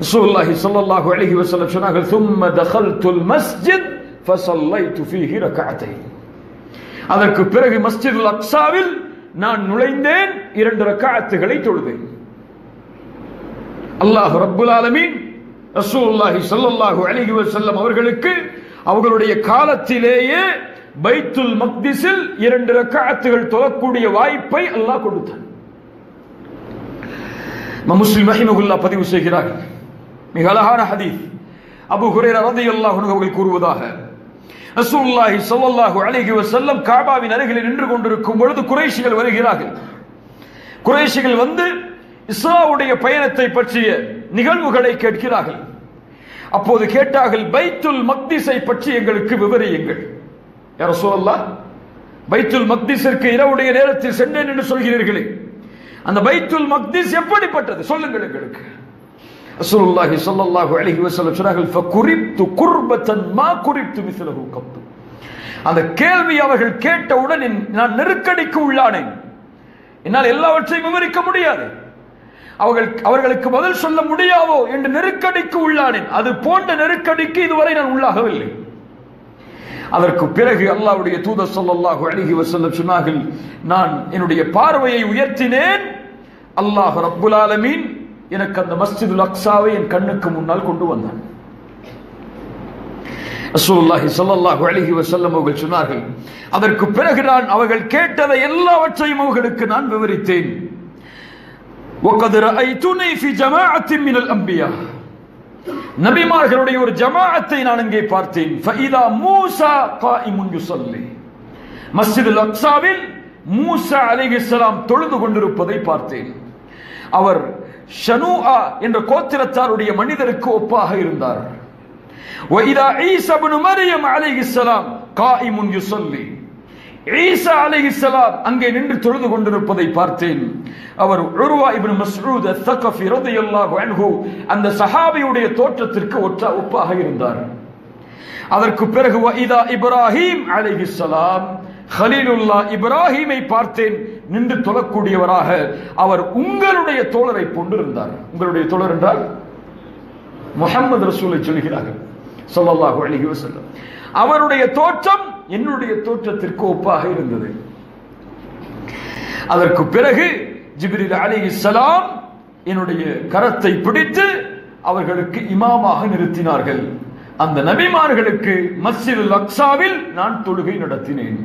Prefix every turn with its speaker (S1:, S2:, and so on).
S1: ரசூலுல்லாஹி ஸல்லல்லாஹு அலைஹி வஸல்லம் சொன்னார்கள் ثم دخلت المسجد فصليت فيه ركعتين அதற்கு பிறகு மஸ்ஜிதுல் அக்ஸாவில் நான் நுழைந்தேன் இரண்டு ரக்காத்துகளை தொழுதேன் அல்லாஹ் ரப்புல் ஆலமீன் ரசூலுல்லாஹி ஸல்லல்லாஹு அலைஹி வஸல்லம் அவர்களுக்கு அவர்களுடைய காலத்திலேயே பைத்துல் மக்திஸில் இரண்டு ரக்காத்துகள் தொழக்கூடிய வாய்ப்பை அல்லாஹ் கொடுத்தான் இமாம் முஸ்லிம் ரஹிமகுல்லா பதிவு செய்கிறார்கள் மிக அழகான ஹதீஸ். அபு ஹுரேர ரலியல்லாஹு அவர்கள் கூறுவதாக ரசூலுல்லாஹி சொல்லல்லாஹு அழகி செல்லம் காபாவின் அருகில் நின்று கொண்டிருக்கும் பொழுது குறைஷிகள் வருகிறார்கள். குறைஷிகள் வந்து இஸ்ராவுடைய பயணத்தை பற்றிய நிகழ்வுகளை கேட்கிறார்கள். அப்போது கேட்டார்கள் பைத்துல் மக்திஸை பற்றி எங்களுக்கு விவரியுங்கள். யார சொல்லல்லா பைத்துல் மக்திஸிற்கு இரவுடைய நேரத்தில் சென்றேன் என்று சொல்கிறீர்களே. அந்த பைத்துல் மக்திஸ் எப்படிப்பட்டது? சொல்லுங்கள் எங்களுக்கு. ரசூலுல்லாஹி ஸல்லல்லாஹு அலைஹி வஸல்லம் சொன்னார்கள் ஃபகுரிப்து குர்பத்தன் மா குரிப்து மிஸ்லஹு கப்து அந்த கேள்வி அவர்கள் கேட்டவுடன் என்- நான் நெருக்கடிக்கு உள்ளானேன். என்னால் எல்லாவற்றையும் விவரிக்க முடியாது. அவர்கள் அவர்களுக்கு பதில் சொல்ல முடியாவோ என்று நெருக்கடிக்கு உள்ளானேன். அது போன்ற நெருக்கடிக்கு இதுவரை நான் உள்ளாகவில்லை. அதற்கு பிறகு அல்லாவுடைய தூத ஸல்லல்லாஹு அழகி வஸல்லம் சொன்னார்கள் நான் என்னுடைய பார்வையை உயர்த்தினேன். அல்லாஹ் ரப்புல் ஆலமீன் எனக்கு அந்த மஸ்ஜிது அக்ஸாவை என் கண்ணுக்கு முன்னால் கொண்டு வந்தான். ரசூல்லாஹி சொல்லல்லாஹு அழகி வசல்லம் அவர்கள் சொன்னார்கள் அதற்கு பிறகு நான் அவர்கள் கேட்டதை எல்லாவற்றையும் அவர்களுக்கு நான் விவரித்தேன். நபிமார்களுடைய ஒரு ஜமாஅத்தை நான் அங்கே பார்த்தேன். மஸ்ஜிது அக்ஸாவில் மூசா அலிஹிஸ்லாம் தொழுது கொண்டிருப்பதை பார்த்தேன். அவர் ஷனூஆ என்ற கோத்திரத்தாருடைய மனிதருக்கு ஒப்பாக இருந்தார். வைதா ஈசா பின் மரியம் அலைஹிஸ்ஸலாம் காயிமுன் சொல்லி ஈசா அலைஹிஸ்ஸலாம் அங்கே நின்று தொழுது கொண்டிருப்பதை பார்த்தேன். அவர் உருவா இப்னு மஸ்ஊத் அத்தகஃபி ரலியல்லாஹு அன்ஹு அந்த சஹாபியுடைய தோற்றத்திற்கு ஒற்ற ஒப்பாக இருந்தார். அதற்கு பிறகு வைதா இப்ராஹிம் அலைஹிஸ்ஸலாம் ஹலீலுல்லா இப்ராஹிமை பார்த்தேன் நின்று தொழக்கூடியவராக அவர் உங்களுடைய தோழரை போன்று இருந்தார் உங்களுடைய தோழர் என்றால் முகமது ரசூலை சொல்கிறார்கள். சொல்லல்லாஹு அழகி வசல்லம் அவருடைய தோற்றம் என்னுடைய தோற்றத்திற்கு ஒப்பாக இருந்தது. அதற்கு பிறகு ஜிபிரில் அலி இஸ்லாம் என்னுடைய கரத்தை பிடித்து அவர்களுக்கு இமாமாக நிறுத்தினார்கள். அந்த நபிமார்களுக்கு மஸ்ஜிதுல் அக்ஸாவில் நான் தொழுகை நடத்தினேன்.